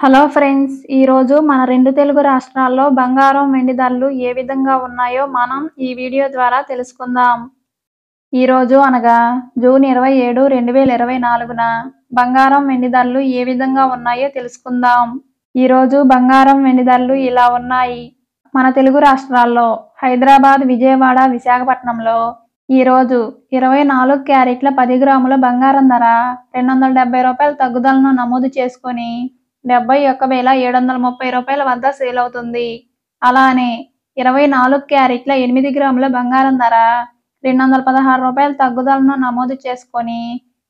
Hello friends ఈరోజు మన రెండు తెలుగు రాష్ట్రాల్లో బంగారం వెండి ధరలు ఏ విధంగా ఉన్నాయో మనం ఈ వీడియో ద్వారా తెలుసుకుందాం. ఈరోజు అనగా జూన్ ఇరవై ఏడు రెండు వేల ఇరవై నాలుగున బంగారం వెండి ధరలు ఏ విధంగా ఉన్నాయో తెలుసుకుందాం. ఈరోజు బంగారం వెండి ధరలు ఇలా ఉన్నాయి. మన తెలుగు రాష్ట్రాల్లో హైదరాబాద్ విజయవాడ విశాఖపట్నంలో ఈరోజు ఇరవై నాలుగు క్యారెట్ల పది గ్రాముల బంగారం ధర రెండు వందల డెబ్బై రూపాయల తగ్గుదలను నమోదు చేసుకొని డెబ్బై ఒక్క వేల ఏడు వందల ముప్పై రూపాయల వద్ద సేల్ అవుతుంది. అలానే ఇరవై నాలుగు క్యారెట్ల ఎనిమిది గ్రాముల బంగారం ధర రెండు వందల పదహారు రూపాయల తగ్గుదలను నమోదు చేసుకొని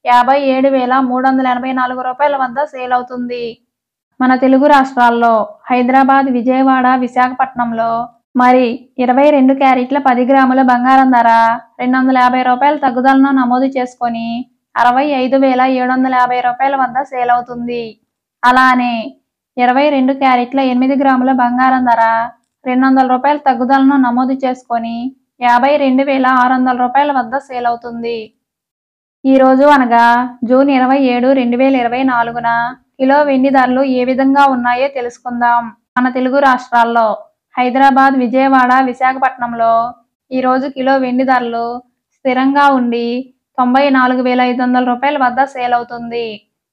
యాభై ఏడు వేల మూడు వందల ఎనభై నాలుగు రూపాయల వద్ద సేల్ అవుతుంది. మన తెలుగు రాష్ట్రాల్లో హైదరాబాద్ విజయవాడ విశాఖపట్నంలో మరి ఇరవై రెండు క్యారెట్ల పది గ్రాముల బంగారం ధర రెండు వందల యాభై రూపాయల తగ్గుదలను నమోదు చేసుకొని అరవై ఐదు వేల ఏడు వందల యాభై రూపాయల వద్ద సేల్ అవుతుంది. అలానే ఇరవై రెండు క్యారెట్ల ఎనిమిది గ్రాముల బంగారం ధర. రెండు వందల రూపాయల తగ్గుదలను నమోదు చేసుకొని యాభై రెండు వేల ఆరు వందల రూపాయల వద్ద సేల్ అవుతుంది. ఈ రోజు అనగా జూన్ ఇరవై ఏడు రెండు వేల ఇరవై నాలుగున కిలో వెండి ధరలు ఏ విధంగా ఉన్నాయో తెలుసుకుందాం. మన తెలుగు రాష్ట్రాల్లో హైదరాబాద్ విజయవాడ విశాఖపట్నంలో ఈ రోజు కిలో వెండి ధరలు స్థిరంగా ఉండి తొంభై నాలుగు వేల ఐదు వందల రూపాయల వద్ద సేల్ అవుతుంది.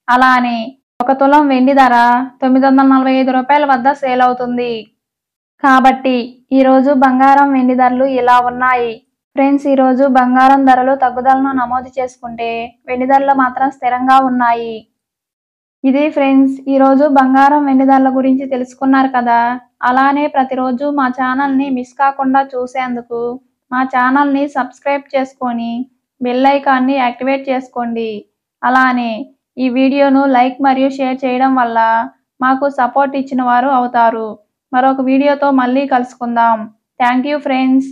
అలానే ఒక తులం వెండి ధర తొమ్మిది వందల నలభై ఐదు రూపాయల వద్ద సేల్ అవుతుంది. కాబట్టి ఈరోజు బంగారం వెండి ధరలు ఇలా ఉన్నాయి. ఫ్రెండ్స్ ఈరోజు బంగారం ధరలు తగ్గుదలను నమోదు చేసుకుంటే వెండి ధరలు మాత్రం స్థిరంగా ఉన్నాయి. ఇది ఫ్రెండ్స్ ఈరోజు బంగారం వెండి ధరల గురించి తెలుసుకున్నారు కదా? అలానే ప్రతిరోజు మా ఛానల్ని మిస్ కాకుండా చూసేందుకు మా ఛానల్ని సబ్స్క్రైబ్ చేసుకొని బెల్ ఐకాన్ని యాక్టివేట్ చేసుకోండి. అలానే ఈ వీడియోను లైక్ మరియు షేర్ చేయడం వల్ల మాకు సపోర్ట్ ఇచ్చిన వారు అవుతారు. మరొక వీడియోతో మళ్ళీ కలుసుకుందాం. Thank you friends.